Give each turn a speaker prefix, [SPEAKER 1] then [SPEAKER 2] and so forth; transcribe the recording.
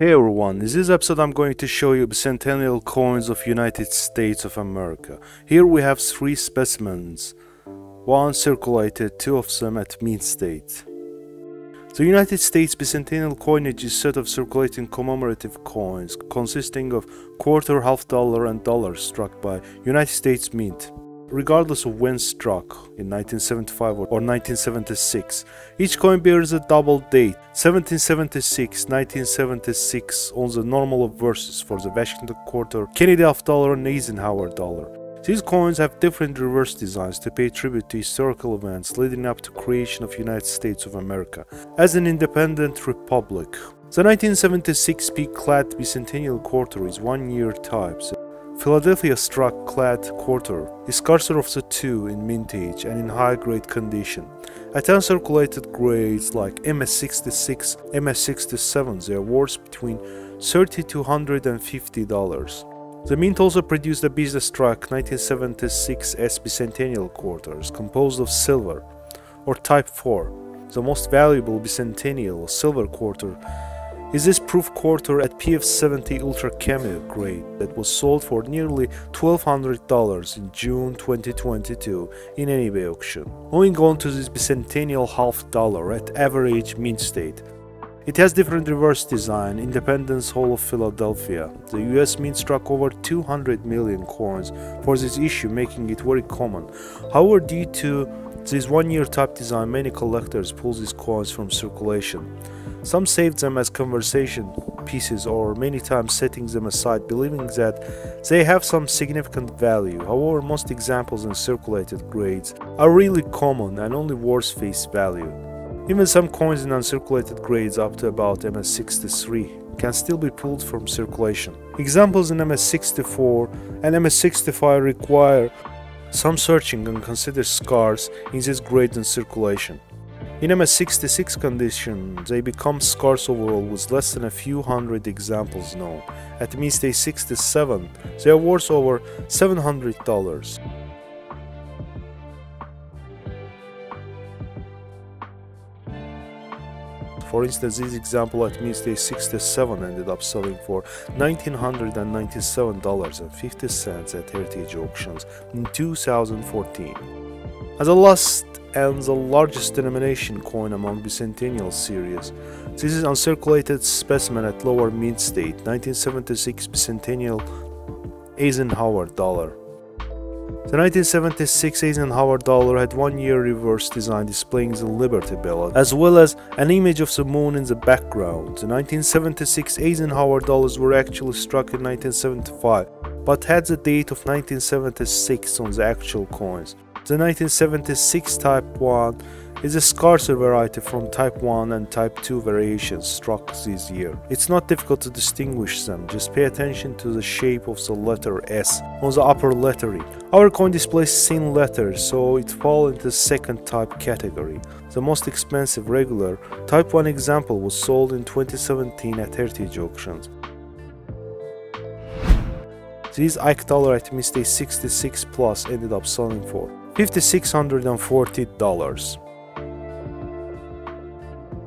[SPEAKER 1] Hey everyone, in this episode I'm going to show you bicentennial coins of United States of America. Here we have three specimens, one circulated, two of them at mint state. The United States bicentennial coinage is a set of circulating commemorative coins consisting of quarter, half dollar and dollar struck by United States Mint regardless of when struck in 1975 or 1976. Each coin bears a double date 1776, 1976 on the normal obverses for the Washington quarter, Kennedy half dollar, and Eisenhower dollar. These coins have different reverse designs to pay tribute to historical events leading up to creation of United States of America as an independent republic. The 1976 peak-clad bicentennial quarter is one-year type, Philadelphia struck clad quarter is scarcer of the two in mintage and in high-grade condition. At uncirculated grades like MS66, MS67 they are worth between $30 to $150. The Mint also produced a business struck 1976 S bicentennial quarters composed of silver, or Type 4, the most valuable bicentennial silver quarter is this proof quarter at PF70 Ultra Cameo grade that was sold for nearly $1200 in June 2022 in an eBay auction. Moving on to this bicentennial half dollar at average mint state. It has different reverse design, Independence Hall of Philadelphia. The US Mint struck over 200 million coins for this issue, making it very common. However, due to this one-year type design, many collectors pull these coins from circulation. Some saved them as conversation pieces or many times setting them aside believing that they have some significant value. However, most examples in circulated grades are really common and only worth face value. Even some coins in uncirculated grades up to about MS63 can still be pulled from circulation. Examples in MS64 and MS65 require some searching and considered scarce in this grade in circulation. In MS66 condition, they become scarce overall with less than a few hundred examples known. At MintState 67, they are worth over $700. For instance, this example at MintState 67 ended up selling for $1,997.50 at Heritage Auctions in 2014. As a last and the largest denomination coin among bicentennial series. This is an uncirculated specimen at lower mint state, 1976 bicentennial Eisenhower dollar. The 1976 Eisenhower dollar had one year reverse design displaying the Liberty Bell, as well as an image of the moon in the background. The 1976 Eisenhower dollars were actually struck in 1975, but had the date of 1976 on the actual coins. The 1976 Type 1 is a scarcer variety from Type 1 and Type 2 variations struck this year. It's not difficult to distinguish them, just pay attention to the shape of the letter S on the upper lettering. Our coin displays thin letters, so it falls into the second type category. The most expensive regular Type 1 example was sold in 2017 at Heritage Auctions. This Ike dollar at MintState 66 Plus ended up selling for $5,640.